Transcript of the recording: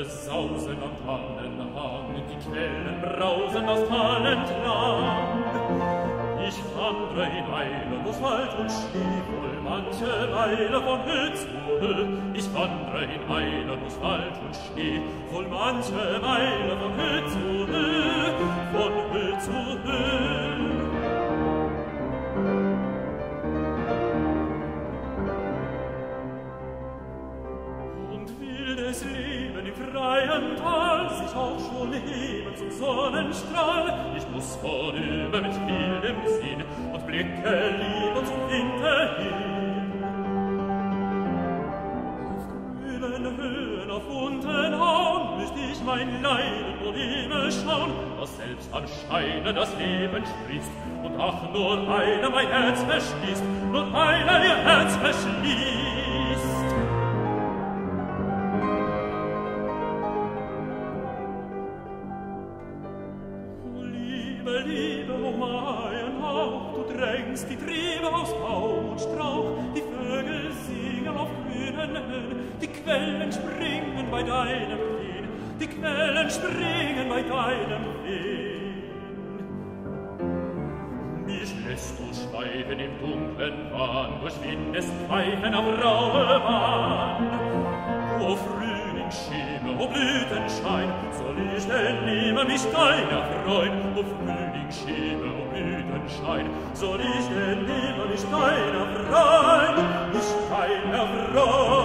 Winde sausen am Tannenhang, die Quellen brausen aus Tal entlang. Ich wandre in Eile wo Wald und Schnee wohl manche Weile von Hütz Ich wandre in Eile wo Wald und Schnee wohl manche Weile von Hütz Von Hütz wildes Leben im freien Tal sich auch schon heben zum Sonnenstrahl. Ich muss vorüber mit vielem Sinn und blicke lieber zum Winter hin. Auf grünen Höhen, auf unten Hauen müsst ich mein Leiden und immer schauen, was selbst am Scheine das Leben sprießt und ach, nur einer mein Herz verschließt, nur einer ihr Herz liebe o mein du drängst die triebe aus baum und strauch die vögel singen auf grünen höhen die quellen springen bei deinem wehen. Die quellen springen bei deinem wehen. Mich lässt du schweifen im dunklen wahn durch windes pfeifen am raue wahn o frühling schien Sonne, o Blütenschein, soll ich denn nimmer mich deiner freuen, o Frühling o Blütenschein, soll ich denn nimmer mich deiner freuen, mich deiner freuen.